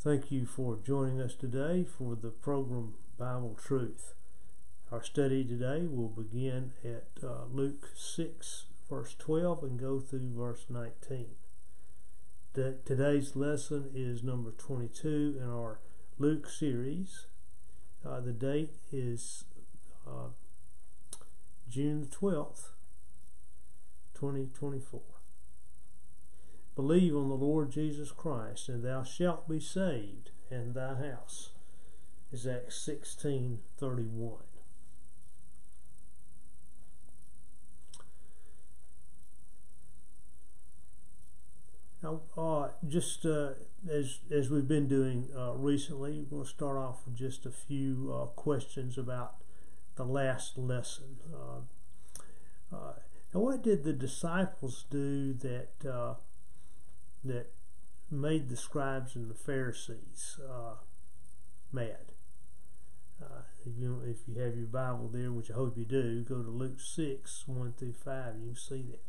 Thank you for joining us today for the program Bible Truth. Our study today will begin at uh, Luke 6, verse 12, and go through verse 19. The, today's lesson is number 22 in our Luke series. Uh, the date is uh, June 12th, 2024. Believe on the Lord Jesus Christ, and thou shalt be saved, and thy house. Is Acts sixteen thirty one. Now, uh, just uh, as as we've been doing uh, recently, we're going to start off with just a few uh, questions about the last lesson. Uh, uh, now, what did the disciples do that that made the scribes and the Pharisees uh, mad. Uh, if you if you have your Bible there, which I hope you do, go to Luke six one through five. and You see that.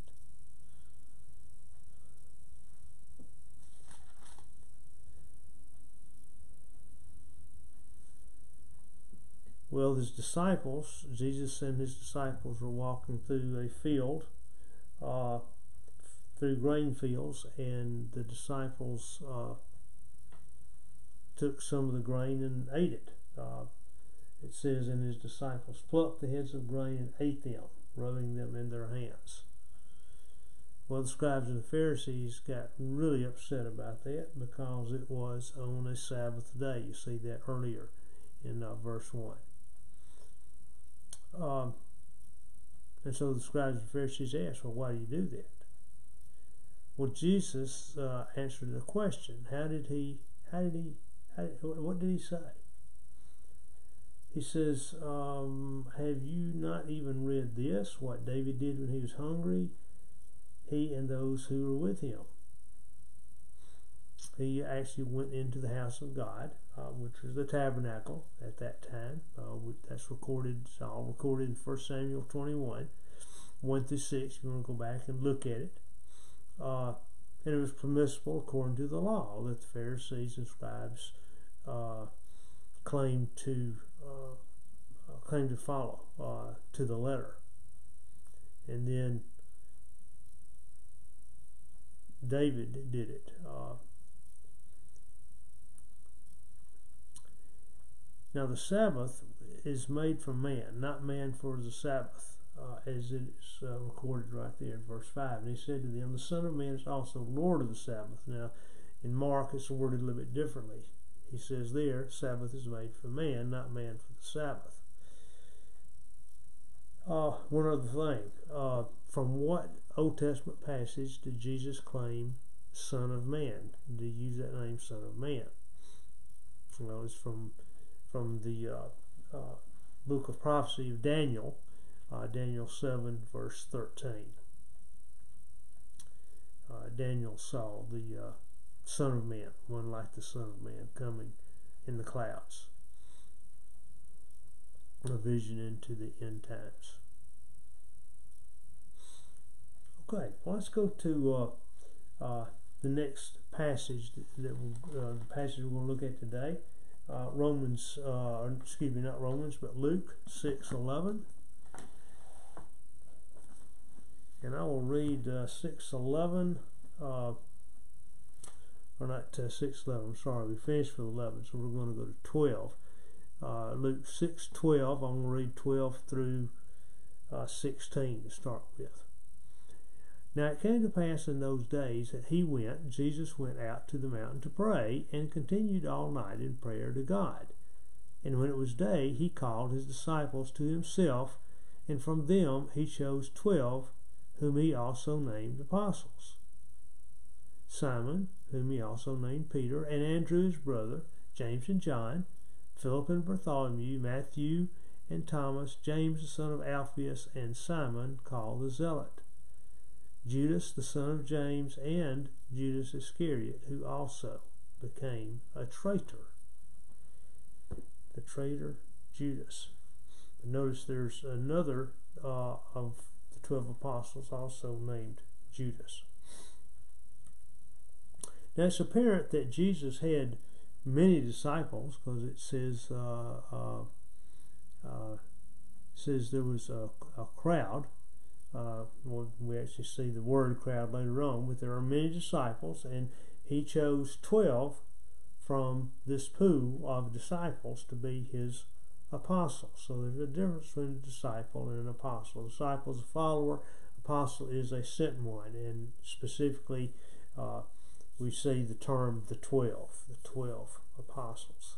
Well, his disciples, Jesus and his disciples were walking through a field. Uh, through grain fields, and the disciples uh, took some of the grain and ate it. Uh, it says, and his disciples plucked the heads of grain and ate them, rubbing them in their hands. Well, the scribes and the Pharisees got really upset about that because it was on a Sabbath day. You see that earlier in uh, verse 1. Um, and so the scribes and Pharisees asked, Well, why do you do that? Well, Jesus uh, answered the question. How did he? How did he? How did, what did he say? He says, um, "Have you not even read this? What David did when he was hungry, he and those who were with him." He actually went into the house of God, uh, which was the tabernacle at that time. Uh, that's recorded. It's all recorded in 1 Samuel 21, 1 through 6. If you want to go back and look at it uh, and it was permissible according to the law that the Pharisees and scribes uh, claimed to uh, claimed to follow uh, to the letter. And then David did it. Uh, now the Sabbath is made for man, not man for the Sabbath uh, as it is uh, recorded right there in verse 5. And he said to them, The Son of Man is also Lord of the Sabbath. Now, in Mark, it's worded a little bit differently. He says there, Sabbath is made for man, not man for the Sabbath. Uh, one other thing. Uh, from what Old Testament passage did Jesus claim Son of Man? Did he use that name, Son of Man? Well, it's from from the uh, uh book of prophecy of Daniel, uh, Daniel 7, verse 13. Uh, Daniel saw the uh, Son of Man, one like the Son of Man, coming in the clouds. A vision into the end times. Okay, well, let's go to uh, uh, the next passage that, that we'll, uh, the passage to look at today. Romans, excuse me, not Romans, but Luke 6 11. And I will read uh, 611, uh, or not uh, 611, I'm sorry, we finished with 11, so we're going to go to 12. Uh, Luke 6 12, I'm going to read 12 through uh, 16 to start with. Now it came to pass in those days that he went, Jesus went out to the mountain to pray, and continued all night in prayer to God. And when it was day, he called his disciples to himself, and from them he chose twelve whom he also named apostles. Simon, whom he also named Peter, and Andrew his brother, James and John, Philip and Bartholomew, Matthew and Thomas, James the son of Alphaeus, and Simon called the Zealot, Judas the son of James, and Judas Iscariot, who also became a traitor. The traitor Judas. Notice there's another uh, of 12 apostles, also named Judas. Now it's apparent that Jesus had many disciples because it says uh, uh, uh, says there was a, a crowd. Uh, well, we actually see the word crowd later on, but there are many disciples, and he chose twelve from this pool of disciples to be his apostles. So there's a difference between a disciple and an apostle. A disciple is a follower. Apostle is a sent one, and specifically. Uh, we see the term the 12, the 12 apostles.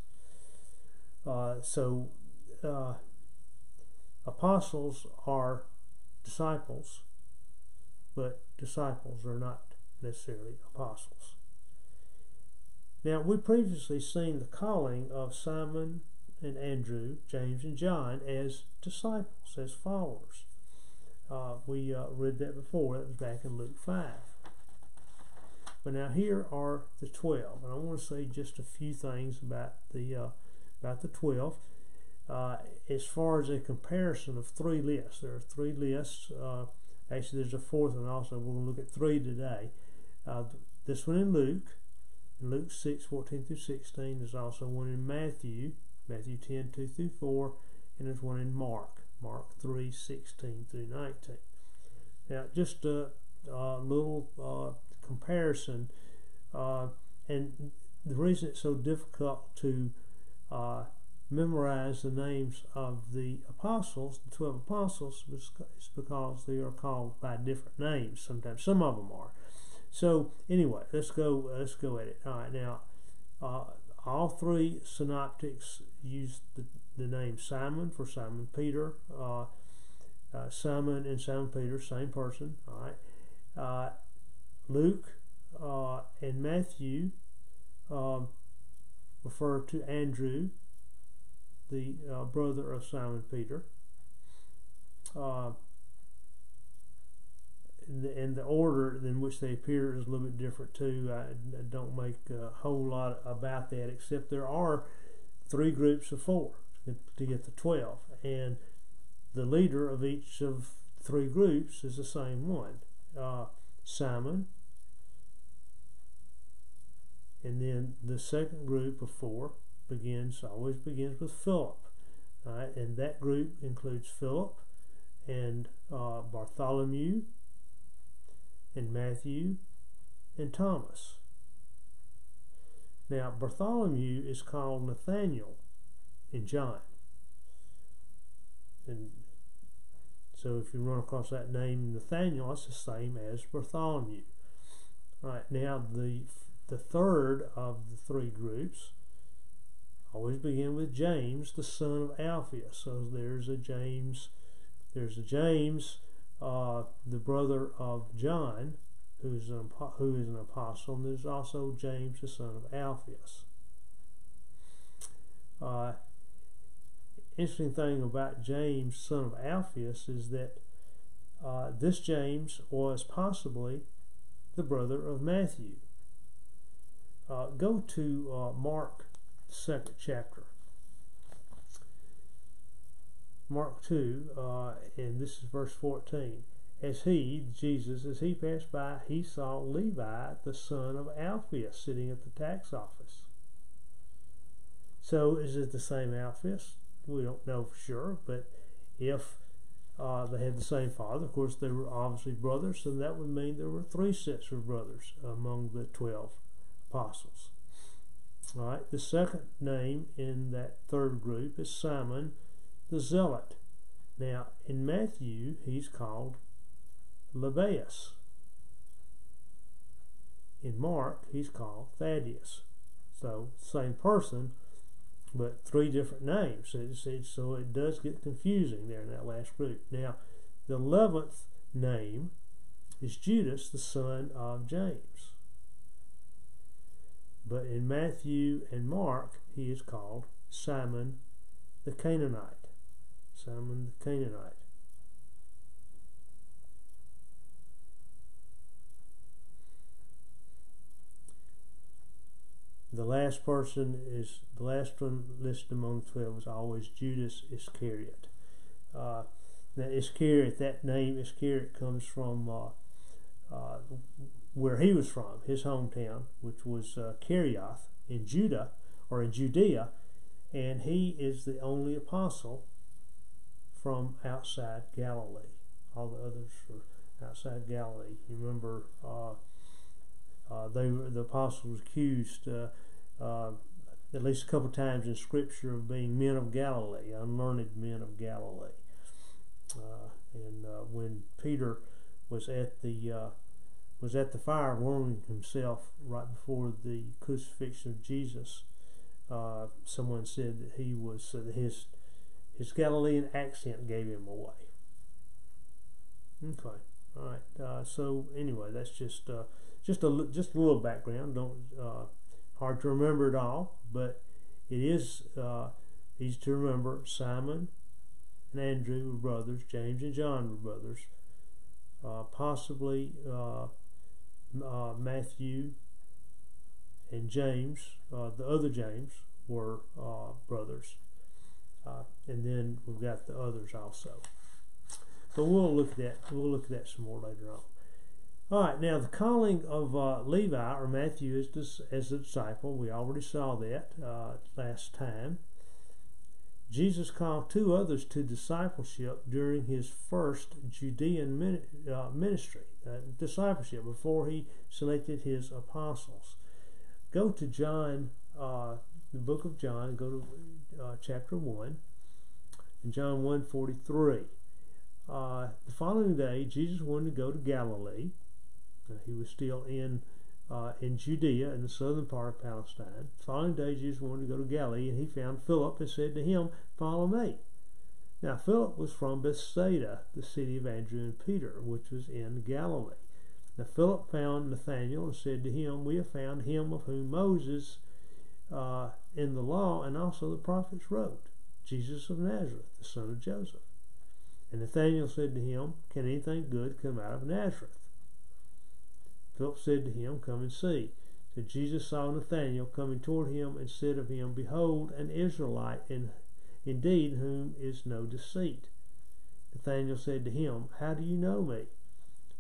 Uh, so, uh, apostles are disciples, but disciples are not necessarily apostles. Now, we previously seen the calling of Simon and Andrew, James and John as disciples, as followers. Uh, we uh, read that before. That was back in Luke 5. But now here are the 12, and I want to say just a few things about the uh, about the 12. Uh, as far as a comparison of three lists, there are three lists. Uh, actually, there's a fourth one also. We're going to look at three today. Uh, this one in Luke, in Luke 6, 14 through 16. There's also one in Matthew, Matthew 10, 2 through 4, and there's one in Mark, Mark 3, 16 through 19. Now, just a, a little uh, comparison. Uh, and the reason it's so difficult to uh, memorize the names of the apostles, the 12 apostles, is because they are called by different names. Sometimes some of them are. So anyway, let's go. Let's go at it. All right, now uh, all three synoptics use the, the name Simon for Simon Peter. Uh, uh, Simon and Simon Peter, same person. All right. Uh, Luke uh, and Matthew um, refer to Andrew, the uh, brother of Simon Peter. Uh, and, the, and the, order in which they appear is a little bit different too. I, I don't make a whole lot about that, except there are three groups of four to get the 12. And the leader of each of three groups is the same one. Uh, Simon, and then the second group of four begins always begins with Philip. Right? And that group includes Philip and uh, Bartholomew and Matthew and Thomas. Now, Bartholomew is called Nathaniel in John. And so if you run across that name Nathaniel, it's the same as Bartholomew. All right, now the the third of the three groups always begin with James, the son of Alphaeus. So there's a James, there's a James, uh, the brother of John, who's an, who is an apostle, and there's also James, the son of Alphaeus. Uh, interesting thing about James, son of Alphaeus, is that uh, this James was possibly the brother of Matthew. Uh, go to uh, Mark, second chapter. Mark 2, uh, and this is verse 14. As he, Jesus, as he passed by, he saw Levi, the son of Alphaeus, sitting at the tax office. So is it the same Alphaeus? We don't know for sure, but if uh, they had the same father, of course they were obviously brothers, and that would mean there were three sets of brothers among the twelve apostles. All right, the second name in that third group is Simon the Zealot. Now, in Matthew, he's called Lebbaeus. In Mark, he's called Thaddeus. So, same person, but three different names. It's, it's, so it does get confusing there in that last group. Now, the eleventh name is Judas, the son of James. But in Matthew and Mark, he is called Simon the Canaanite. Simon the Canaanite. The last person is the last one listed among the twelve is always Judas Iscariot. Uh, now Iscariot, that name Iscariot comes from uh, uh, where he was from, his hometown, which was uh, Kerioth in Judah, or in Judea, and he is the only apostle from outside Galilee. All the others are outside Galilee. You remember uh, they were, the apostles accused uh, uh, at least a couple times in Scripture of being men of Galilee, unlearned men of Galilee. Uh, and uh, when Peter was at the was at the fire warming himself right before the crucifixion of Jesus, someone said that he was his his Galilean accent gave him away. Okay, all right. Uh, so anyway, that's just uh, just a just a little background. Don't uh, hard to remember it all, but it is uh, easy to remember. Simon and Andrew were brothers. James and John were brothers. Uh, possibly uh, Matthew and James, the other James, were brothers. Uh, and then we've got the others also. But we'll look at that. We'll look at that some more later on. All right. Now the calling of uh, Levi or Matthew as as a disciple. We already saw that uh, last time. Jesus called two others to discipleship during his first Judean uh, ministry, uh, discipleship, before he selected his apostles. Go to John, uh, the book of John, go to uh, chapter 1, in John 1 43. Uh, the following day, Jesus wanted to go to Galilee. Uh, he was still in uh, in Judea, in the southern part of Palestine. The following day, Jesus wanted to go to Galilee, and he found Philip and said to him, Follow me. Now, Philip was from Bethsaida, the city of Andrew and Peter, which was in Galilee. Now, Philip found Nathanael and said to him, We have found him of whom Moses uh, in the law and also the prophets wrote, Jesus of Nazareth, the son of Joseph. And Nathanael said to him, Can anything good come out of Nazareth? Philip said to him, Come and see. So Jesus saw Nathanael coming toward him and said of him, Behold, an Israelite, in, indeed, whom is no deceit. Nathanael said to him, How do you know me?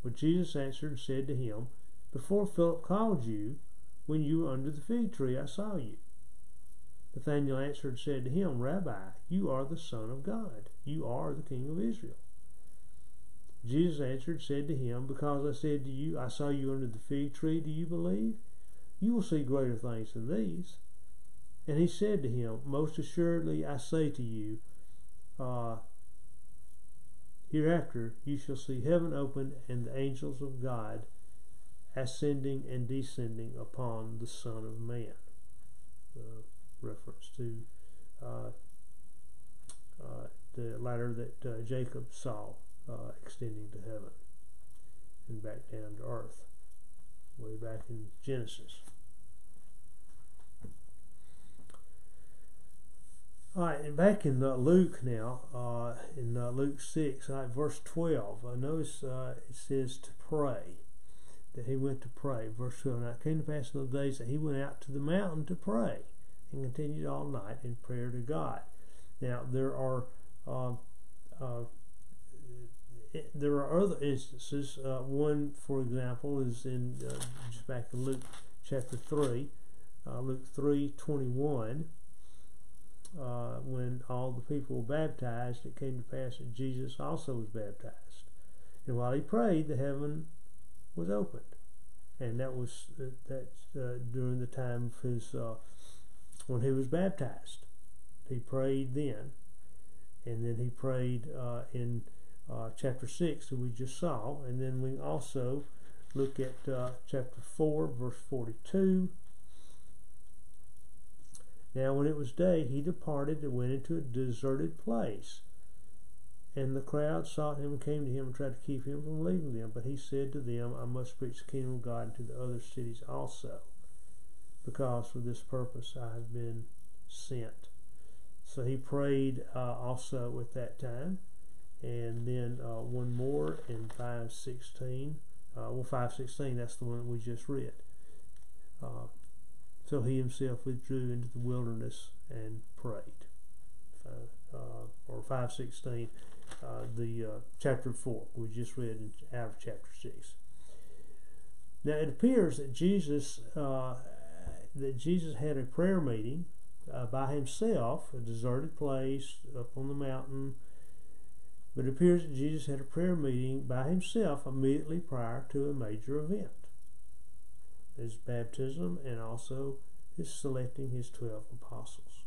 But Jesus answered and said to him, Before Philip called you, when you were under the fig tree, I saw you. Nathanael answered and said to him, Rabbi, you are the Son of God. You are the King of Israel. Jesus answered said to him, Because I said to you, I saw you under the fig tree, do you believe? You will see greater things than these. And he said to him, Most assuredly I say to you, uh, hereafter you shall see heaven open and the angels of God ascending and descending upon the Son of Man. Uh, reference to uh, uh, the ladder that uh, Jacob saw uh, extending to heaven and back down to earth, way back in Genesis. All right, and back in uh, Luke now, uh, in uh, Luke 6, verse 12, I notice uh, it says to pray, that he went to pray. Verse 12, Now it came to pass in those days that he went out to the mountain to pray and continued all night in prayer to God. Now there are uh, uh, there are other instances. Uh, one, for example, is in uh, just back in Luke chapter three, uh, Luke three twenty one. Uh, when all the people were baptized, it came to pass that Jesus also was baptized. And while he prayed, the heaven was opened, and that was that's during the time of his when he was baptized. He prayed then, and then he prayed uh, in uh, chapter 6 that we just saw, and then we also look at uh, chapter 4, verse 42. Now, when it was day, he departed and went into a deserted place. And the crowd sought him and came to him and tried to keep him from leaving them. But he said to them, I must preach the kingdom of God into the other cities also because for this purpose I have been sent. So he prayed uh, also at that time. And then uh, one more in 516. Uh, well, 516, that's the one that we just read. Uh, so he himself withdrew into the wilderness and prayed. Uh, or 516, uh, the chapter 4, we just read in, out of chapter 6. Now it appears that Jesus uh, that Jesus had a prayer meeting uh, by himself, a deserted place up on the mountain. But it appears that Jesus had a prayer meeting by himself immediately prior to a major event his baptism and also his selecting his 12 apostles.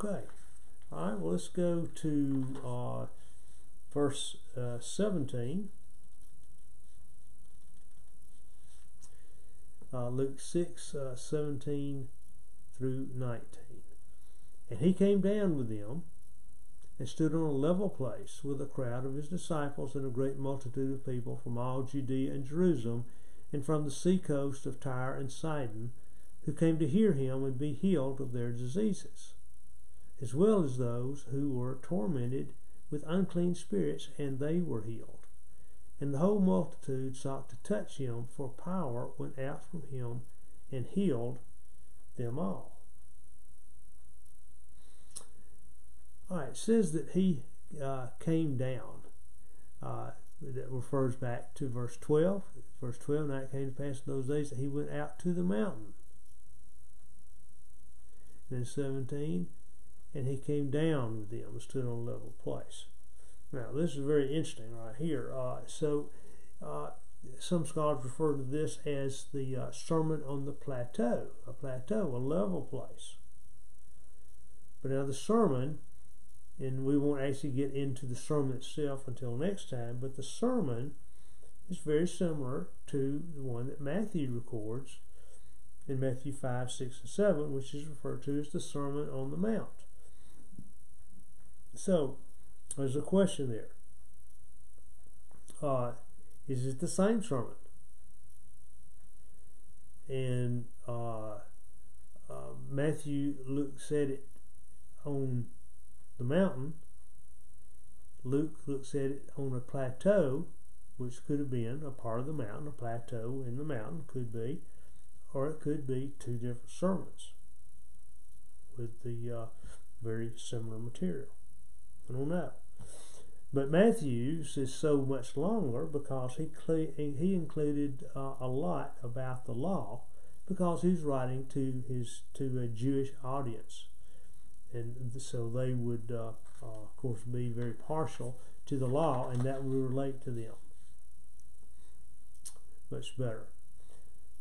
Okay. All right, well, let's go to uh, verse uh, 17. Uh, Luke 6, uh, 17 through 19. And he came down with them and stood on a level place with a crowd of his disciples and a great multitude of people from all Judea and Jerusalem and from the seacoast of Tyre and Sidon, who came to hear him and be healed of their diseases, as well as those who were tormented with unclean spirits, and they were healed. And the whole multitude sought to touch him, for power went out from him and healed them all. All right, it says that he uh, came down. Uh, that refers back to verse 12. Verse 12, now it came to pass in those days that he went out to the mountain. Then 17, and he came down with them and stood on a level place. Now, this is very interesting right here. Uh, so, uh, some scholars refer to this as the uh, Sermon on the Plateau, a plateau, a level place. But now the sermon, and we won't actually get into the sermon itself until next time, but the sermon is very similar to the one that Matthew records in Matthew 5, 6, and 7, which is referred to as the Sermon on the Mount. So, there's a question there. Uh, is it the same sermon? And uh, uh, Matthew Luke said it on the mountain. Luke looks at it on a plateau, which could have been a part of the mountain, a plateau in the mountain could be, or it could be two different sermons with the uh, very similar material. I don't know. But Matthew's is so much longer because he he included uh, a lot about the law because he's writing to his to a Jewish audience, and so they would uh, uh, of course be very partial to the law, and that would relate to them much better.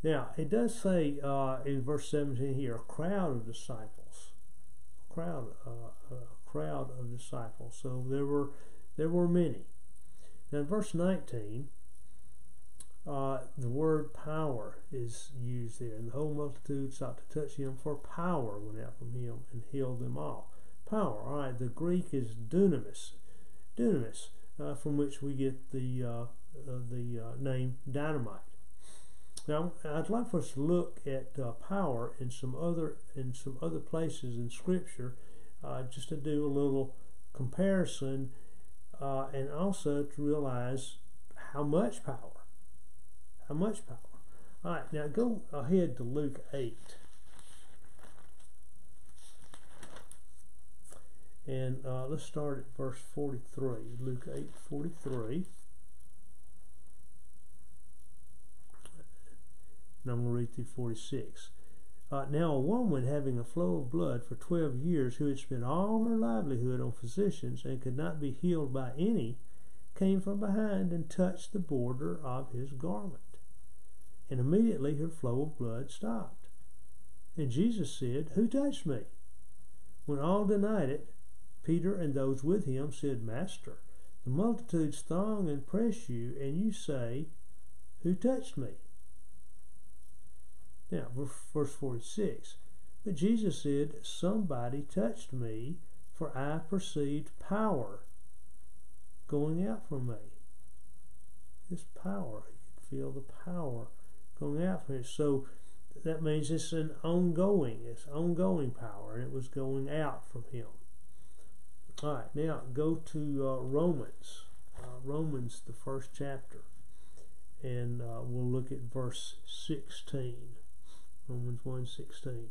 Now it does say uh, in verse 17 here, a crowd of disciples, a crowd, uh, uh, crowd of disciples. So there were there were many. Now in verse 19, uh, the word power is used there, and the whole multitude sought to touch him, for power went out from him and healed them all. Power, all right. The Greek is dunamis, dunamis, uh, from which we get the uh, uh the uh, name dynamite. Now, I'd like for us to look at uh, power in some other in some other places in Scripture just to do a little comparison uh, and also to realize how much power. How much power. All right, now go ahead to Luke 8. And uh, let's start at verse 43. Luke 8 43. And I'm going to read through 46. Now, a woman having a flow of blood for 12 years, who had spent all her livelihood on physicians and could not be healed by any, came from behind and touched the border of his garment. And immediately her flow of blood stopped. And Jesus said, Who touched me? When all denied it, Peter and those with him said, Master, the multitudes throng and press you, and you say, Who touched me? Now, verse 46. But Jesus said, Somebody touched me, for I perceived power going out from me. This power, could feel the power going out from him. So that means it's an ongoing, it's ongoing power, and it was going out from him. All right, now go to uh, Romans, uh, Romans, the first chapter, and uh, we'll look at verse 16. Romans 1.16.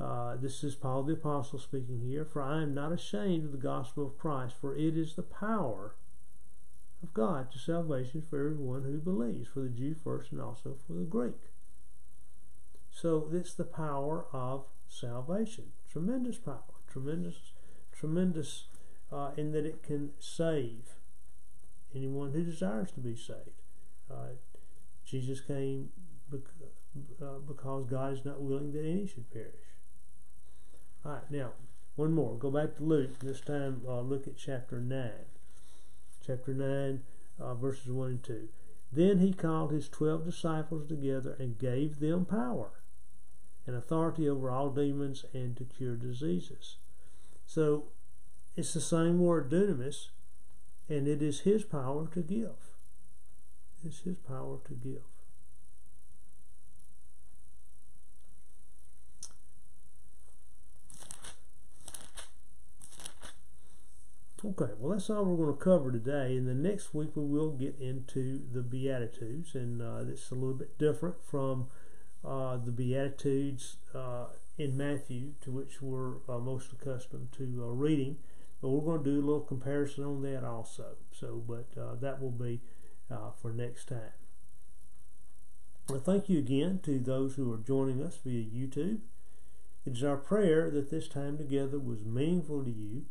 Uh, this is Paul the Apostle speaking here. For I am not ashamed of the gospel of Christ, for it is the power of God to salvation for everyone who believes, for the Jew first and also for the Greek. So it's the power of salvation. Tremendous power. Tremendous, tremendous uh, in that it can save anyone who desires to be saved. Uh, Jesus came uh, because God is not willing that any should perish. All right, now, one more. Go back to Luke. This time, uh, look at chapter 9. Chapter 9, uh, verses 1 and 2. Then he called his twelve disciples together and gave them power and authority over all demons and to cure diseases. So it's the same word dunamis, and it is his power to give. It's his power to give. Okay, well, that's all we're going to cover today. And the next week we will get into the Beatitudes, and uh, it's a little bit different from uh, the Beatitudes uh, in Matthew, to which we're uh, most accustomed to uh, reading. But we're going to do a little comparison on that also. So, but uh, that will be for next time. Well, thank you again to those who are joining us via YouTube. It is our prayer that this time together was meaningful to you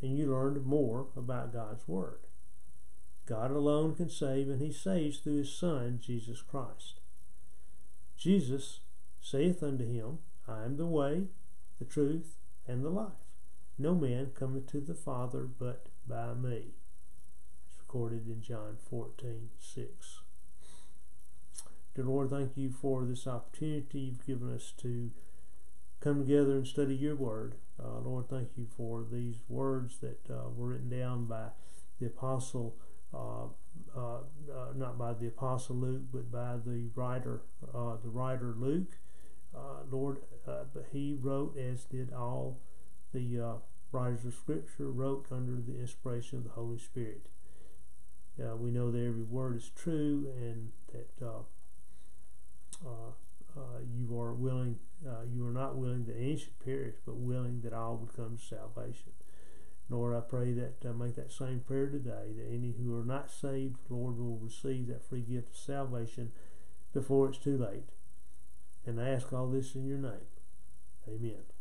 and you learned more about God's Word. God alone can save, and He saves through His Son, Jesus Christ. Jesus saith unto him, I am the way, the truth, and the life. No man cometh to the Father but by me. It's recorded in John 14, 6. Dear Lord, thank you for this opportunity you've given us to come together and study your word. Uh, Lord, thank you for these words that uh, were written down by the apostle, uh, uh, uh not by the apostle Luke, but by the writer, uh, the writer Luke. Lord, but he wrote as did all the writers of Scripture wrote under the inspiration of the Holy Spirit. we know that every word is true and that you are willing uh, you are not willing that any should perish, but willing that all would come to salvation. Lord, I pray that uh, make that same prayer today, that any who are not saved, Lord, will receive that free gift of salvation before it's too late. And I ask all this in your name. Amen.